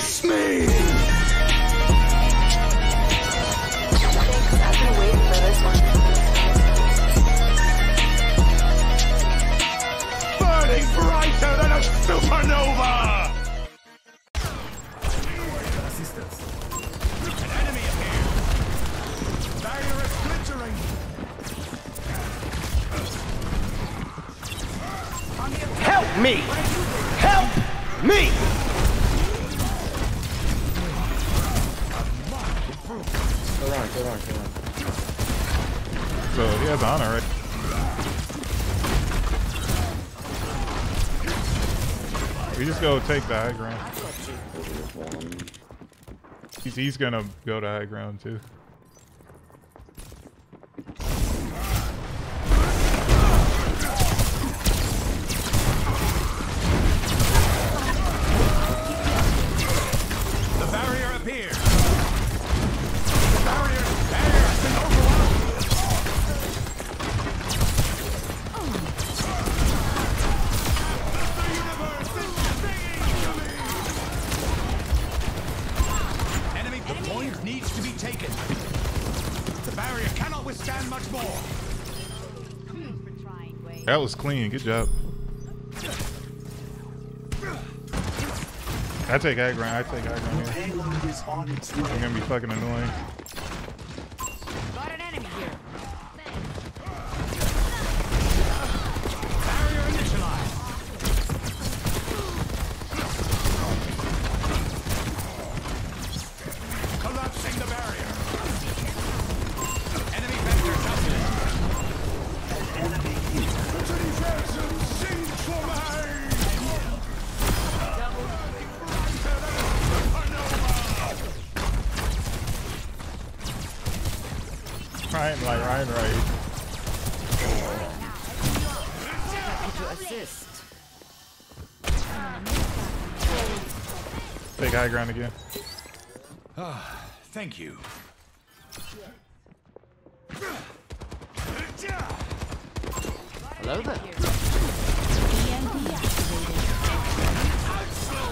Face me! Burning brighter than a supernova! An enemy appeared. Barrier is. Help me! Help me! Has honor, right? We just go take the high ground. He's, he's gonna go to high ground too. That was clean. Good job. I take ground. I take way. They're gonna be fucking annoying. Ryan, right? To assist. Take high ground again. Ah, thank you. Hello there.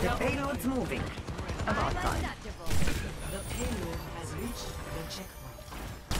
The payload's moving. About time.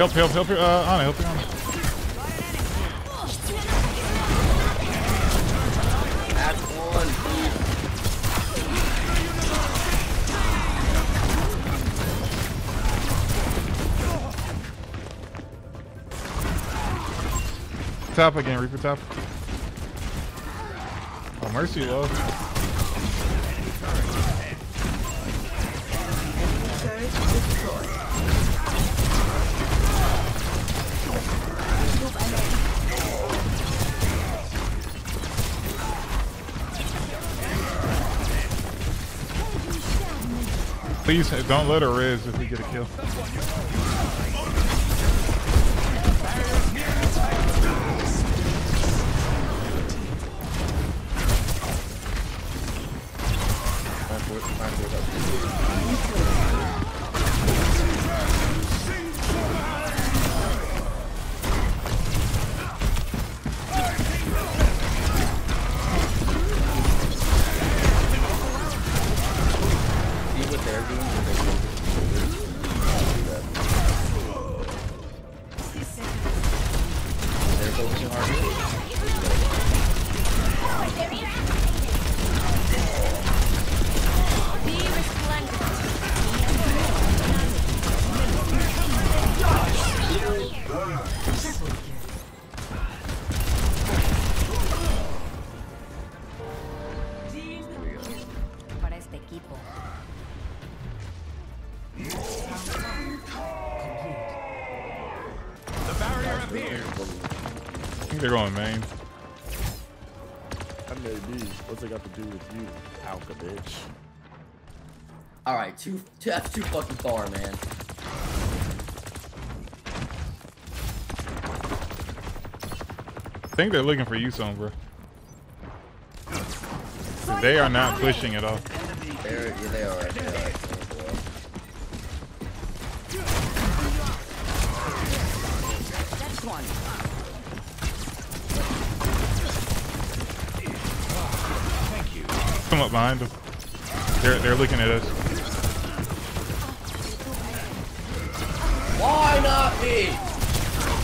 Help, help, help, uh, Ana, help, Ana. Add one, please. Top again, Reaper top. Oh, Mercy low. Please don't let her res if we get a kill. They're going main. That may be. What's it got to do with you, Alka bitch? All right, too, too that's too fucking far, man. I think they're looking for you, some bro. 'Cause They are not pushing at all. They're, yeah, they are. They are. That's one. Come up behind them. They're they're looking at us. Why not me?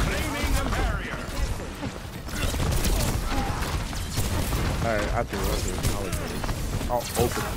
Claiming the barrier. Alright, I do. I do. I'll admit it. I'll open it.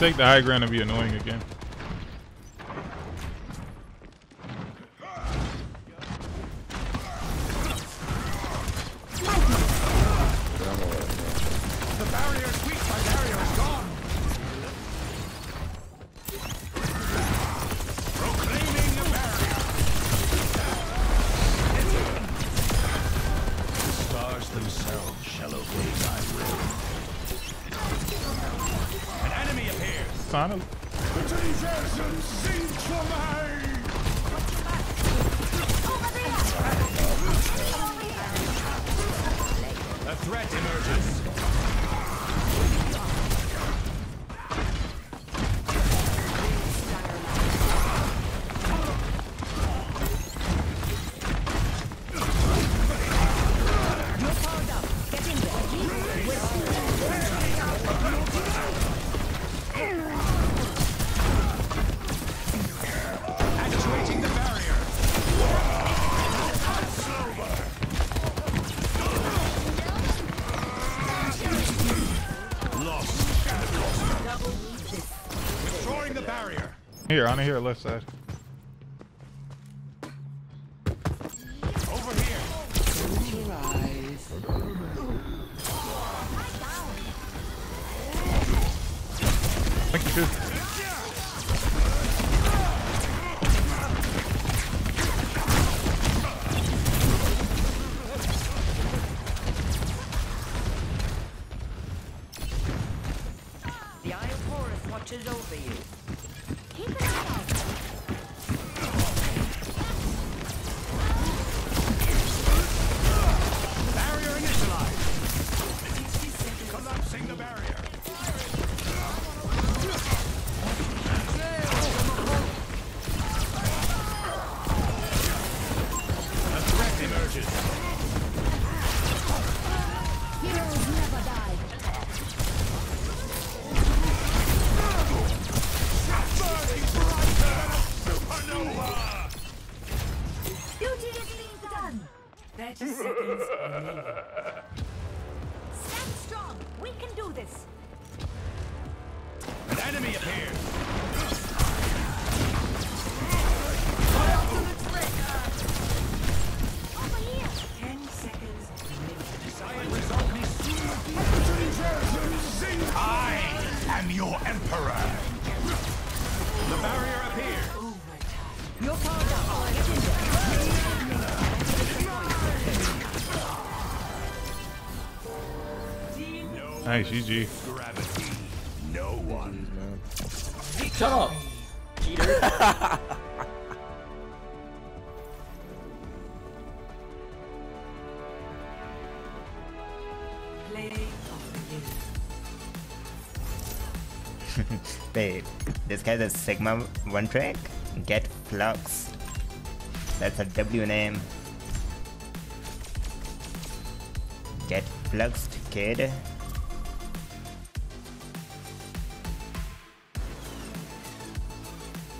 take the high ground and be annoying again. Finally. Utilizations seem to mine. A threat emerges. Here, on here, left side. 30 seconds. Stand strong. We can do this. An enemy appears. 10 seconds. Silent result me I am your emperor. Nice, GG. Gravity. No one. Shut up, cheater. Play of the game. Wait, this guy's a Sigma one track? Get Flux. That's a W name. Get Fluxed, kid.